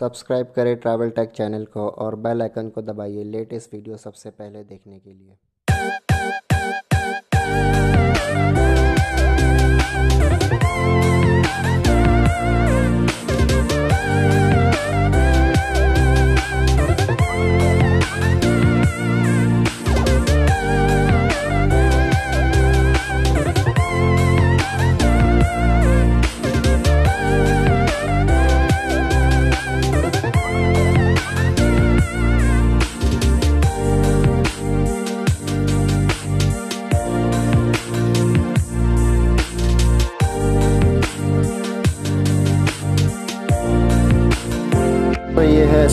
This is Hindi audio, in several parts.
सब्सक्राइब करें ट्रैवल टेक चैनल को और बेल आइकन को दबाइए लेटेस्ट वीडियो सबसे पहले देखने के लिए।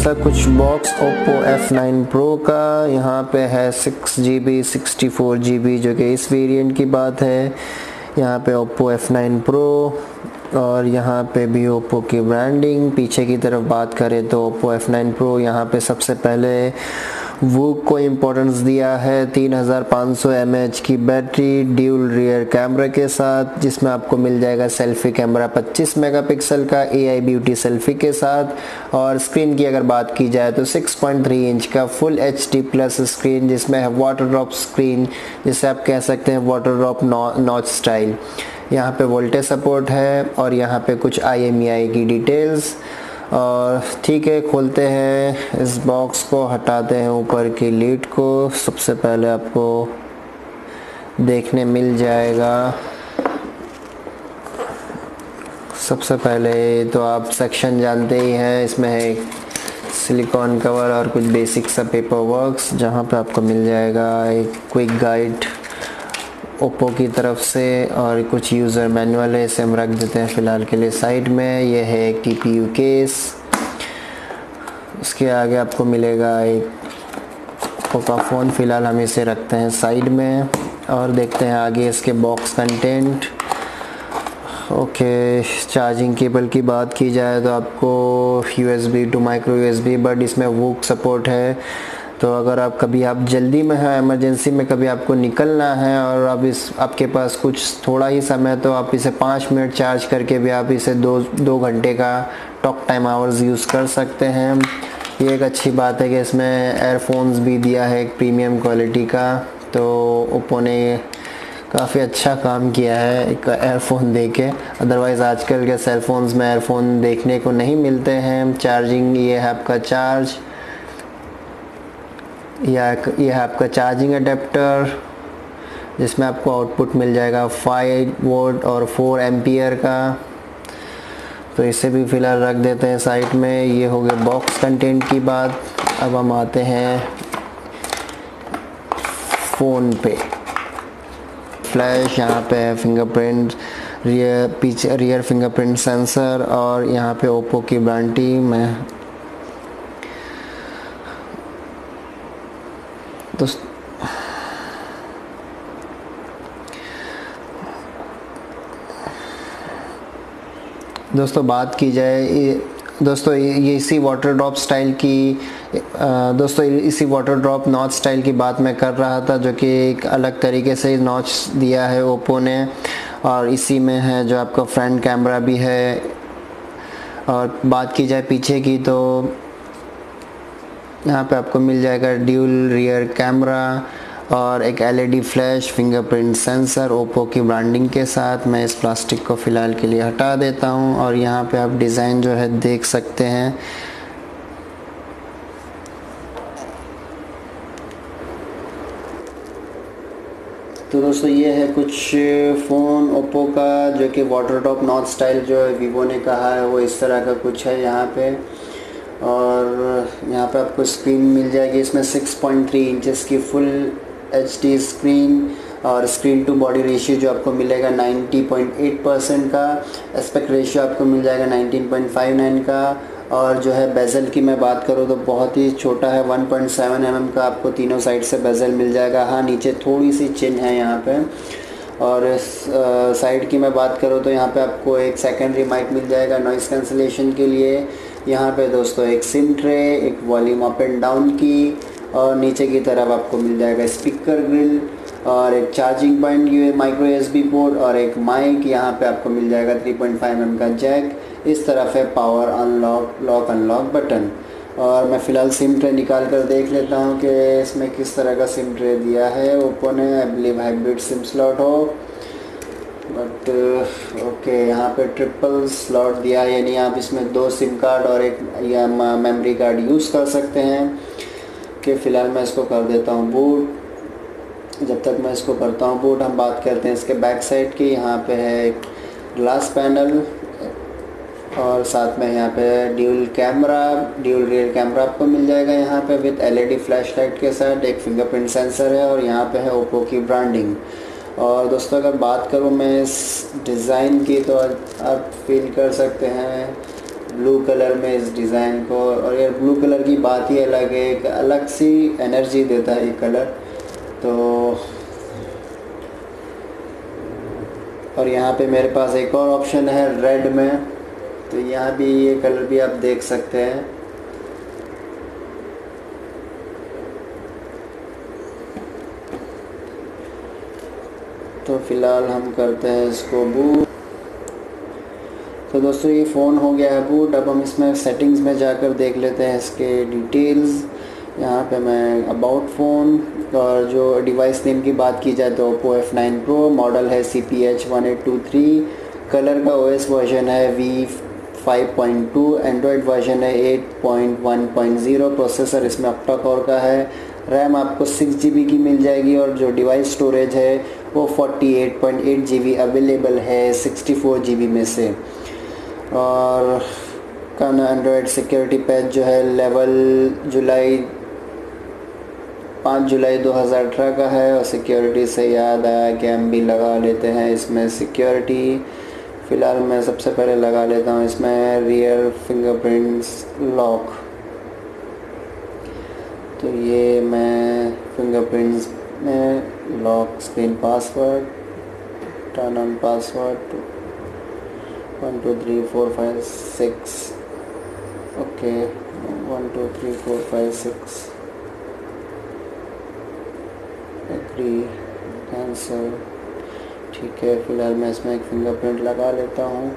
ऐसा कुछ बॉक्स ओप्पो F9 Pro का। यहाँ पे है six G B sixty four G B जो कि इस वेरिएंट की बात है। यहाँ पे ओप्पो F9 Pro और यहाँ पे भी ओप्पो की ब्रांडिंग पीछे की तरफ़ बात करें तो ओप्पो F9 Pro यहाँ पे सबसे पहले वो को इम्पोर्टेंस दिया है 3500 mAh की बैटरी ड्यूल रियर कैमरा के साथ, जिसमें आपको मिल जाएगा सेल्फी कैमरा 25 मेगापिक्सल का AI ब्यूटी सेल्फी के साथ। और स्क्रीन की अगर बात की जाए तो 6.3 इंच का फुल एच प्लस स्क्रीन जिसमें है वाटर ड्रॉप स्क्रीन जिसे आप कह सकते हैं वाटर ड्रॉप नॉच स्टाइल यहाँ पे वोल्टेज सपोर्ट है और यहाँ पे कुछ आईएमआई की डिटेल्स और ठीक है, खोलते हैं। इस बॉक्स को हटाते हैं ऊपर की लीड को। सबसे पहले आपको देखने मिल जाएगा। सबसे पहले तो आप सेक्शन जानते ही हैं, इसमें है सिलिकॉन कवर और कुछ बेसिक सा पेपर वर्क्स जहाँ पे आपको मिल जाएगा एक क्विक गाइड ओप्पो की तरफ़ से और कुछ यूज़र मैनुअल है, इसे हम रख देते हैं फ़िलहाल के लिए साइड में। ये है एक टी केस उसके आगे आपको मिलेगा एक ओप्पो का फ़ोन फ़िलहाल हम इसे रखते हैं साइड में और देखते हैं आगे इसके box content okay charging cable की बात की जाए तो आपको U S B to micro U S B but इसमें वूक सपोर्ट है। तो अगर आप कभी, आप जल्दी में हैं इमरजेंसी में कभी आपको निकलना है और अब इस, आपके पास कुछ थोड़ा ही समय तो आप इसे पाँच मिनट चार्ज करके भी आप इसे दो दो घंटे का टॉक टाइम आवर्स यूज़ कर सकते हैं। ये एक अच्छी बात है कि इसमें एयरफोन्स भी दिया है एक प्रीमियम क्वालिटी का तो ओप्पो ने काफ़ी अच्छा काम किया है एक एयरफोन दे के। अदरवाइज़ आजकल के सेलफोन्स में एयरफोन देखने को नहीं मिलते हैं। चार्जिंग ये है आपका चार्ज या यह है आपका चार्जिंग अडेप्टर जिसमें आपको आउटपुट मिल जाएगा फाइव वोल्ट और फोर एम्पियर का। तो इसे भी फ़िलहाल रख देते हैं साइड में। ये हो गया बॉक्स कंटेंट की बात। अब हम आते हैं फ़ोन पे। फ्लैश यहाँ पे है फिंगरप्रिंट रियर पीछे रियर फिंगरप्रिंट सेंसर और यहाँ पे ओप्पो की ब्रांडी मैं दोस्तों, बात की जाए दोस्तों, ये इसी वाटर ड्रॉप स्टाइल की दोस्तों इसी वाटर ड्रॉप नॉच स्टाइल की बात मैं कर रहा था, जो कि एक अलग तरीके से नॉच दिया है ओप्पो ने, और इसी में है जो आपका फ्रंट कैमरा भी है। और बात की जाए पीछे की तो यहाँ पे आपको मिल जाएगा ड्यूल रियर कैमरा और एक LED flash fingerprint sensor Oppo की ब्रांडिंग के साथ मैं इस प्लास्टिक को फ़िलहाल के लिए हटा देता हूँ और यहाँ पे आप डिज़ाइन जो है देख सकते हैं। तो दोस्तों, ये है कुछ फ़ोन ओप्पो का जो कि वाटर टॉप नॉर्थ स्टाइल जो है वीवो ने कहा है, वो इस तरह का कुछ है यहाँ पे। और यहाँ पे आपको स्क्रीन मिल जाएगी, इसमें 6.3 इंचेस की फुल एच स्क्रीन और स्क्रीन टू बॉडी रेशियो जो आपको मिलेगा 90.8 परसेंट का एस्पेक्ट रेशियो आपको मिल जाएगा 19.59 का और जो है बेजल की मैं बात करूँ तो बहुत ही छोटा है 1.7 पॉइंट mm का आपको तीनों साइड से बेजल मिल जाएगा। हाँ नीचे थोड़ी सी चिन्ह है यहाँ पे और साइड की मैं बात करूँ तो यहाँ पे आपको एक सेकेंडरी माइक मिल जाएगा नॉइस कैंसिलेशन के लिए। यहाँ पे दोस्तों एक सिम ट्रे एक volume up and down key और नीचे की तरफ़ आपको मिल जाएगा स्पीकर ग्रिल और एक charging point U micro S port और एक माइक यहाँ पे आपको मिल जाएगा 3.5 पॉइंट mm का जैक इस तरफ़ है power unlock lock unlock button और मैं फ़िलहाल सिम ट्रे निकाल कर देख लेता हूँ कि इसमें किस तरह का सिम ट्रे दिया है। ओप्पो ने I believe hybrid SIM slot हो। बट ओके यहाँ पे ट्रिपल स्लॉट दिया यानी आप इसमें दो सिम कार्ड और एक, या मेमोरी कार्ड यूज़ कर सकते हैं। कि फ़िलहाल मैं इसको कर देता हूँ बूट जब तक मैं इसको करता हूँ बूट हम बात करते हैं इसके बैक साइड की। यहाँ पे है एक ग्लास पैनल और साथ में यहाँ पे dual camera dual real camera आपको मिल जाएगा यहाँ पे विद एलईडी फ्लैशलाइट के साथ। एक फिंगरप्रिंट सेंसर है और यहाँ पे है ओप्पो की ब्रांडिंग और दोस्तों, अगर बात करूँ मैं इस डिज़ाइन की तो आप फील कर सकते हैं ब्लू कलर में इस डिज़ाइन को, और यार ब्लू कलर की बात ही अलग है, एक अलग सी एनर्जी देता है ये कलर। तो और यहाँ पे मेरे पास एक और ऑप्शन है रेड में तो यहाँ भी ये कलर भी आप देख सकते हैं। तो फ़िलहाल हम करते हैं इसको बूट तो दोस्तों, ये फ़ोन हो गया है बूट अब हम इसमें सेटिंग्स में जाकर देख लेते हैं इसके डिटेल्स यहाँ पे मैं अबाउट फ़ोन और जो डिवाइस नेम की बात की जाए तो Oppo F nine Pro model है C P H one eight two three Color का ओ एस वर्जन है वी 5.2 एंड्रॉयड वर्जन है 8.1.0 प्रोसेसर इसमें अपटा कोर का है। रैम आपको सिक्स जी बी की मिल जाएगी और जो डिवाइस स्टोरेज है वो 48.8 जी बी अवेलेबल है 64 जी बी में से। और कन एंड्रॉयड सिक्योरिटी पैच जो है लेवल जुलाई, पाँच जुलाई 2018 का है और सिक्योरिटी से याद आया कि हम भी लगा लेते हैं इसमें सिक्योरिटी फ़िलहाल मैं सबसे पहले लगा लेता हूँ इसमें रियर फिंगरप्रिंट्स लॉक तो ये मैं फिंगरप्रिंट्स में lock screen password turn on password one two three four five six okay one two three four five six agree cancel ठीक है, फ़िलहाल मैं इसमें एक फिंगरप्रिंट लगा लेता हूँ।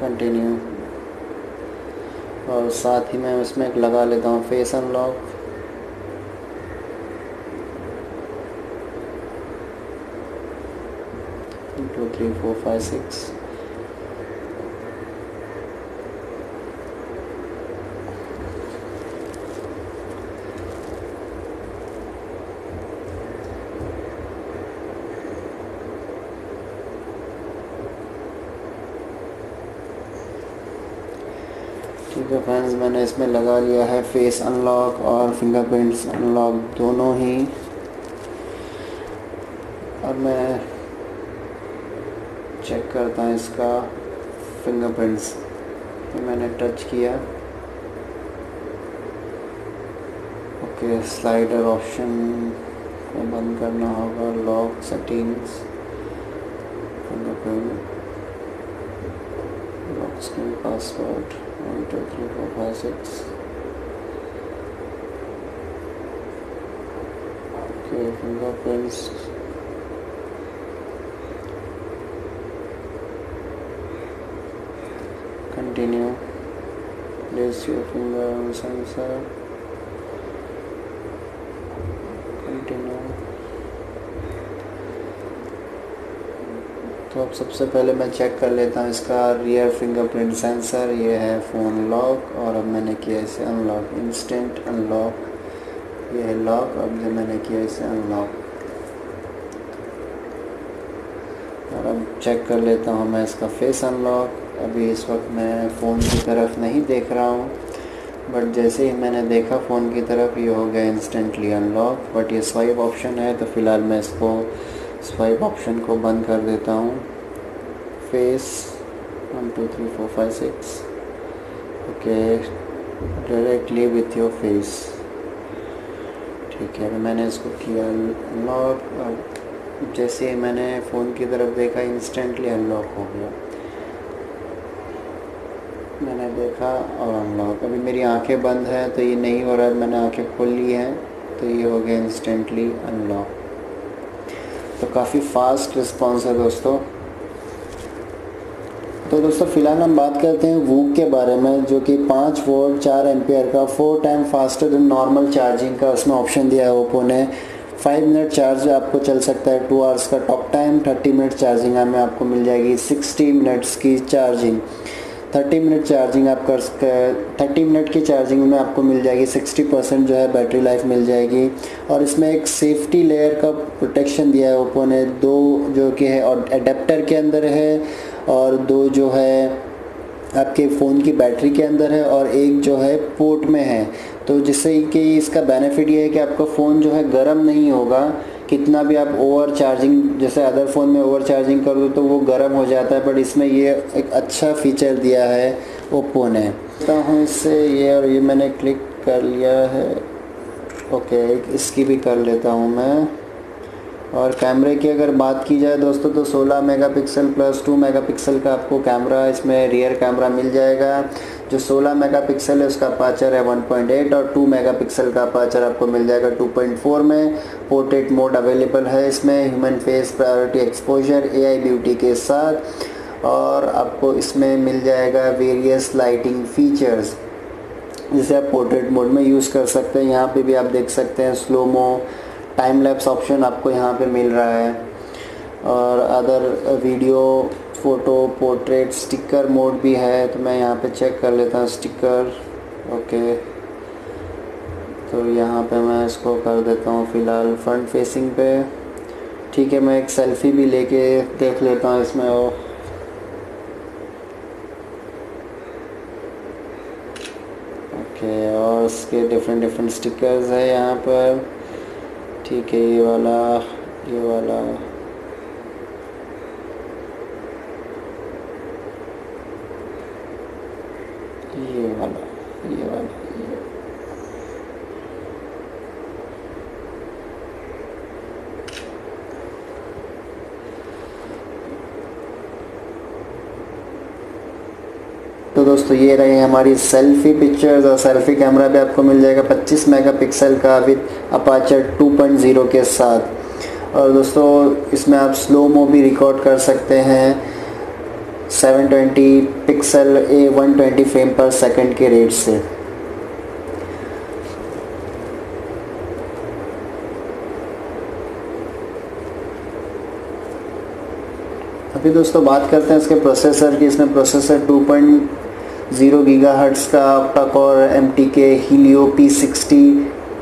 कंटिन्यू और साथ ही मैं इसमें एक लगा लेता हूँ face unlock three four five six ठीक है फ्रेंड्स मैंने इसमें लगा लिया है फेस अनलॉक और फिंगरप्रिंट्स अनलॉक दोनों ही। और मैं चेक करता हूँ इसका फिंगरप्रिंट्स तो मैंने टच किया। ओके स्लाइडर ऑप्शन को बंद करना होगा। Lock settings fingerprint lock screen password one, two, three, four, five, six okay, fingerprints continue. Place your finger on sensor. Continue. तो अब सबसे पहले मैं चेक कर लेता हूँ इसका रियर फिंगरप्रिंट सेंसर ये है फ़ोन लॉक और अब मैंने किया इसे अनलॉक इंस्टेंट अनलॉक ये है लॉक अब जब मैंने किया इसे अनलॉक और अब चेक कर लेता हूँ मैं इसका फेस अनलॉक अभी इस वक्त मैं फ़ोन की तरफ़ नहीं देख रहा हूँ बट जैसे ही मैंने देखा फ़ोन की तरफ़, ये हो गया इंस्टेंटली अनलॉक बट ये स्वाइप ऑप्शन है तो फ़िलहाल मैं इसको स्वाइप ऑप्शन को बंद कर देता हूँ। Face one two three four five six okay directly with your face ठीक है मैंने इसको किया अनलॉक जैसे ही मैंने फ़ोन की तरफ़ देखा इंस्टेंटली अनलॉक हो गया। मैंने देखा और अनलॉक अभी मेरी आँखें बंद हैं तो ये नहीं हो रहा है, मैंने आँखें खोल ली हैं तो ये हो गया इंस्टेंटली अनलॉक तो काफ़ी फास्ट रिस्पॉन्स है दोस्तों। तो दोस्तों, फ़िलहाल हम बात करते हैं वूक के बारे में, जो कि पाँच वोल्ट चार एम्पियर का four time faster than normal charging का उसमें ऑप्शन दिया है ओप्पो ने। फाइव मिनट चार्ज आपको चल सकता है टू आवर्स का top time thirty minute charging में आपको मिल जाएगी सिक्सटी मिनट्स की चार्जिंग थर्टी मिनट चार्जिंग आप कर सकते हैं थर्टी मिनट की चार्जिंग में आपको मिल जाएगी, सिक्सटी परसेंट जो है बैटरी लाइफ मिल जाएगी। और इसमें एक सेफ्टी लेयर का प्रोटेक्शन दिया है ओप्पो ने दो जो कि है, और एडेप्टर के अंदर है, और दो जो है आपके फ़ोन की बैटरी के अंदर है, और एक जो है पोर्ट में है। तो जिससे कि इसका बेनिफिट ये है कि आपका फ़ोन जो है गर्म नहीं होगा कितना भी आप ओवर चार्जिंग जैसे अदर फ़ोन में ओवर चार्जिंग कर दो तो वो गर्म हो जाता है बट इसमें ये एक अच्छा फीचर दिया है ओप्पो ने। हूँ इससे ये और ये मैंने क्लिक कर लिया है। ओके इसकी भी कर लेता हूँ मैं। और कैमरे की अगर बात की जाए दोस्तों तो 16 मेगापिक्सल प्लस 2 मेगापिक्सल का आपको कैमरा, इसमें रियर कैमरा मिल जाएगा। जो 16 मेगापिक्सल है, उसका पाचर है 1.8 और 2 मेगापिक्सल का पाचर आपको मिल जाएगा 2.4 में। पोर्ट्रेट मोड अवेलेबल है इसमें human face priority exposure AI beauty के साथ। और आपको इसमें मिल जाएगा वेरियस लाइटिंग फीचर्स जिसे आप पोर्ट्रेट मोड में यूज़ कर सकते हैं। यहाँ पे भी आप देख सकते हैं स्लोमो टाइम लैप्स ऑप्शन आपको यहाँ पे मिल रहा है। और other video photo portrait sticker mode भी है तो मैं यहाँ पे चेक कर लेता हूँ स्टिकर ओके तो यहाँ पे मैं इसको कर देता हूँ फ़िलहाल फ्रंट फेसिंग पे। ठीक है, मैं एक सेल्फ़ी भी लेके देख लेता हूँ इसमें वो ओके और उसके डिफरेंट डिफरेंट स्टिकर्स है यहाँ पर। ठीक है ये वाला ये वाला ये वाला ये वाला दोस्तों, ये रहे हमारी सेल्फी पिक्चर्स और सेल्फी कैमरा भी आपको मिल जाएगा 25 मेगापिक्सल का विद अपाचर 2.0 के साथ। और दोस्तों, इसमें आप स्लो मो भी रिकॉर्ड कर सकते हैं। 720 pixel a 120 frame per second के रेट से। अभी दोस्तों, बात करते हैं इसके प्रोसेसर की। इसमें प्रोसेसर ज़ीरो गीगा हर्ट्स का आपका core M T K Helio P sixty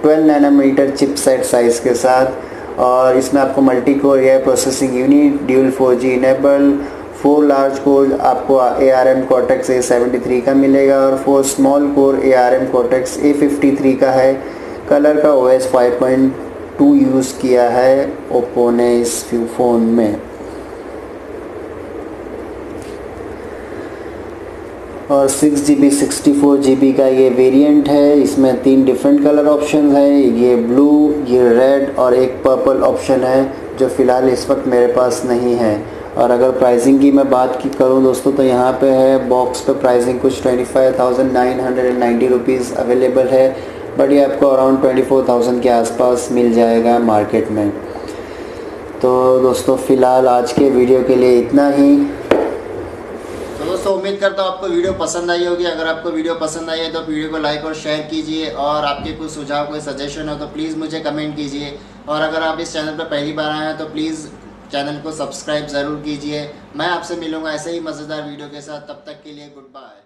twelve nanometer chipset size के साथ। और इसमें आपको multi core AI processing unit dual four G enable four large core आपको A R M Cortex A seventy three का मिलेगा और four small core A R M Cortex A fifty three का है। कलर का O S five point two use किया है ओप्पो ने इस फ़ोन में। और six G B sixty four G B का ये वेरिएंट है। इसमें तीन डिफरेंट कलर ऑप्शन है। ये ब्लू ये रेड और एक पर्पल ऑप्शन है, जो फ़िलहाल इस वक्त मेरे पास नहीं है। और अगर प्राइसिंग की मैं बात की करूँ दोस्तों तो यहाँ पे है बॉक्स पे प्राइसिंग कुछ twenty five thousand nine hundred and ninety rupees available है। बट ये आपको अराउंड ट्वेंटी फोर थाउज़ेंड के आसपास मिल जाएगा मार्केट में। तो दोस्तों, फ़िलहाल आज के वीडियो के लिए इतना ही। दोस्तों, उम्मीद करता हूँ आपको वीडियो पसंद आई होगी। अगर आपको वीडियो पसंद आई है तो वीडियो को लाइक और शेयर कीजिए और आपके कुछ सुझाव, कोई सजेशन हो तो प्लीज़ मुझे कमेंट कीजिए। और अगर आप इस चैनल पर पहली बार आए हैं तो प्लीज़ चैनल को सब्सक्राइब ज़रूर कीजिए। मैं आपसे मिलूँगा ऐसे ही मज़ेदार वीडियो के साथ। तब तक के लिए गुड बाय।